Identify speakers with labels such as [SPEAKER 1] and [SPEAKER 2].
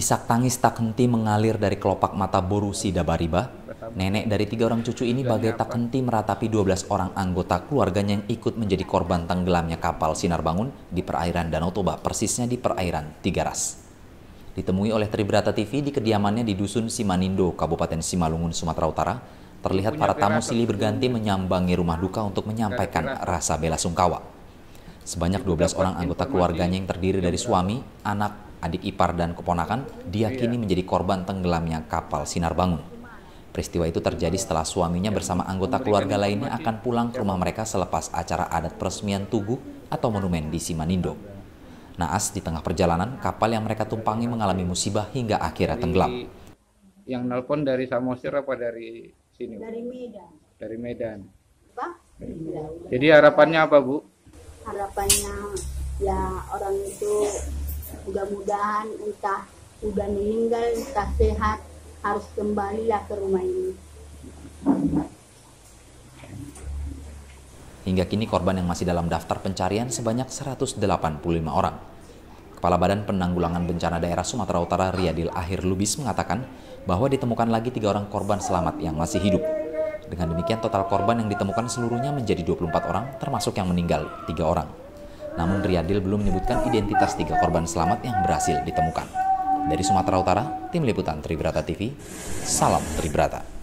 [SPEAKER 1] Isak tangis tak henti mengalir dari kelopak mata Borusi Dabariba. Nenek dari tiga orang cucu ini bagai tak henti meratapi 12 orang anggota keluarganya yang ikut menjadi korban tenggelamnya kapal Sinar Bangun di perairan Danau Toba, persisnya di perairan Tigaras. Ditemui oleh Tribrata TV di kediamannya di Dusun Simanindo, Kabupaten Simalungun, Sumatera Utara, terlihat para tamu silih berganti menyambangi rumah duka untuk menyampaikan rasa bela sungkawa. Sebanyak 12 orang anggota keluarganya yang terdiri dari suami, anak, adik ipar dan keponakan diyakini menjadi korban tenggelamnya kapal Sinar Bangun. Peristiwa itu terjadi setelah suaminya bersama anggota keluarga lainnya akan pulang ke rumah mereka selepas acara adat peresmian Tugu atau monumen di Simanindo. Naas di tengah perjalanan, kapal yang mereka tumpangi mengalami musibah hingga akhirnya tenggelam.
[SPEAKER 2] Yang nelpon dari Samosir apa dari sini?
[SPEAKER 3] Dari Medan.
[SPEAKER 2] Dari Medan.
[SPEAKER 3] Pak?
[SPEAKER 2] Jadi harapannya apa, Bu?
[SPEAKER 3] Harapannya ya orang itu mudah-mudahan entah udah meninggal entah sehat harus kembali lah ke rumah ini
[SPEAKER 1] Hingga kini korban yang masih dalam daftar pencarian sebanyak 185 orang. Kepala Badan Penanggulangan Bencana Daerah Sumatera Utara Riyadil Akhir Lubis mengatakan bahwa ditemukan lagi tiga orang korban selamat yang masih hidup. Dengan demikian total korban yang ditemukan seluruhnya menjadi 24 orang termasuk yang meninggal tiga orang. Namun Riyadil belum menyebutkan identitas tiga korban selamat yang berhasil ditemukan. Dari Sumatera Utara, Tim Liputan Tribrata TV, Salam Tribrata.